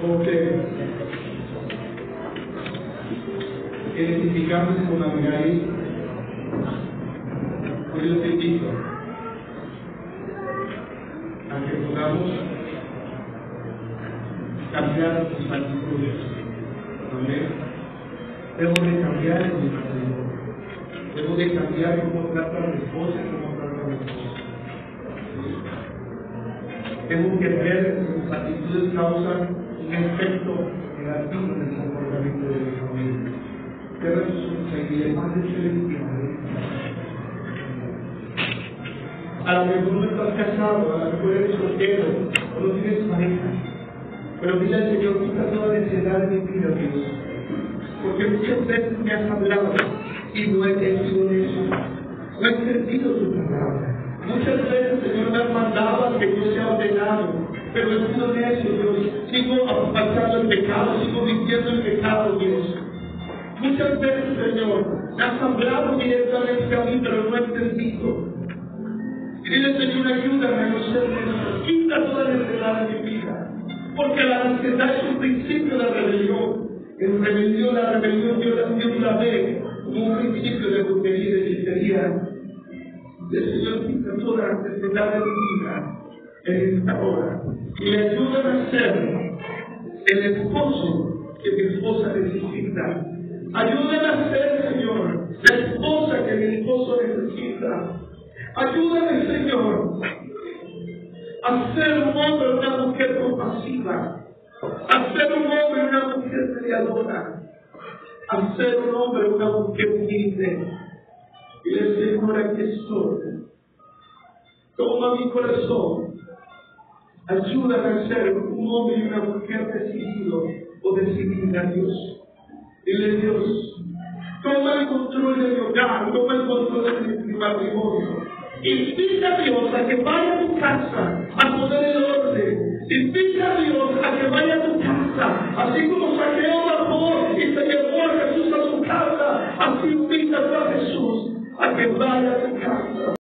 como que identificarnos con Abigail, pues yo te invito a que podamos cambiar nuestras actitudes. Amén. Debo de cambiar mi matrimonio. Debo de cambiar cómo trata a mi esposa y cómo trata a mi esposa. Tengo que ver mis actitudes causan un efecto negativo en el comportamiento de mi familia. Pero eso seguiré más de A lo mejor no estás casado, a lo mejor eres soltero, o no tienes pareja. Pero dile al Señor, quita toda necesidad de mi vida, Dios. Porque muchas veces me has hablado y no he hecho eso. No he sentido tu Señor, me has mandado a que yo sea ordenado. Pero he sido necio, Dios. Sigo apartando el pecado, sigo viviendo el pecado, Dios. Muchas veces, Señor, me has hablado directamente a mí, pero no he entendido. Y dile, Señor, ayúdame a no ser necio. Quita toda necesidad de mi vida. Porque la ansiedad es un principio de rebelión. En rebelión, la rebelión Dios la, Dios la ve como un principio de brujería y de hechicería. El Señor toda necesidad de mi vida en esta hora. Y le ayuda a ser el esposo que mi esposa necesita. Ayúdame a ser, Señor, la esposa que mi esposo necesita. Ayúdame, Señor, a ser un hombre una mujer compasiva, a ser un hombre una mujer mediadora, a ser un hombre una mujer humilde. Y le Señor, aquí estoy. Toma mi corazón. Ayúdame a ser un hombre y una mujer decidido o decidida, Dios. Dile, Dios, toma el control de mi hogar, toma el control de mi matrimonio. Invita a Dios a que vaya a tu casa a poner el orden. Invita a Dios a que vaya a tu casa. Así como Everybody